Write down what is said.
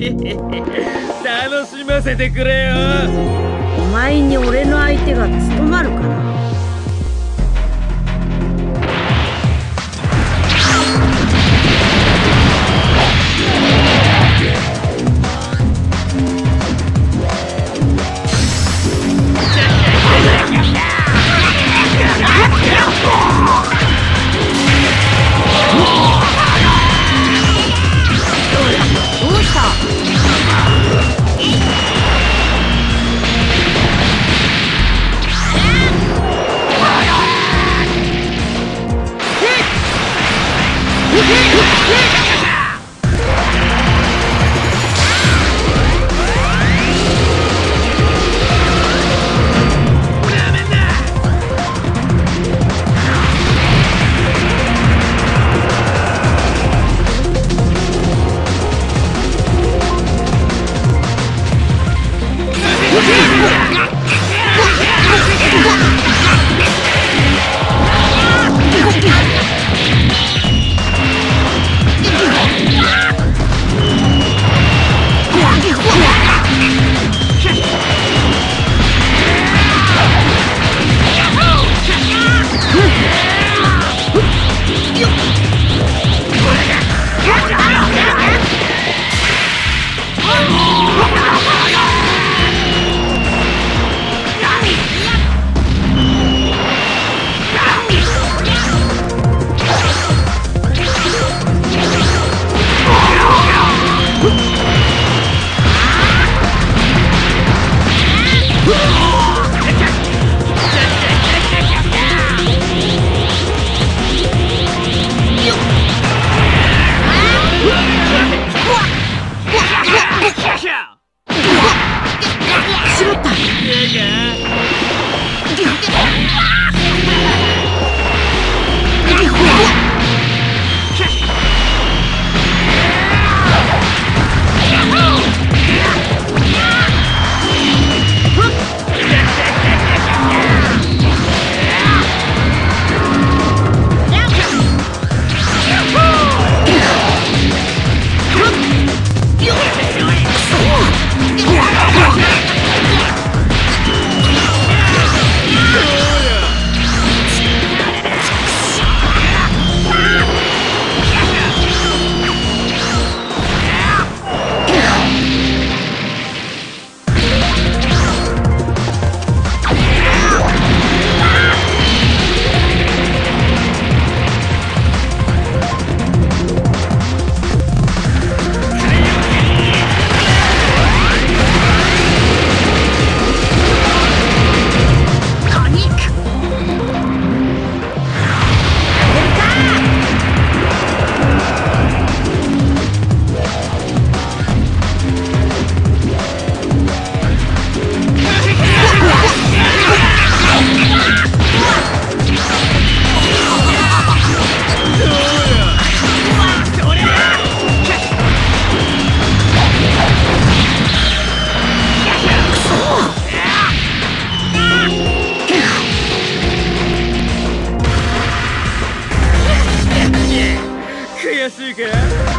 楽しませてくれよ。お前に俺の相手が務まるかな？悔しいけ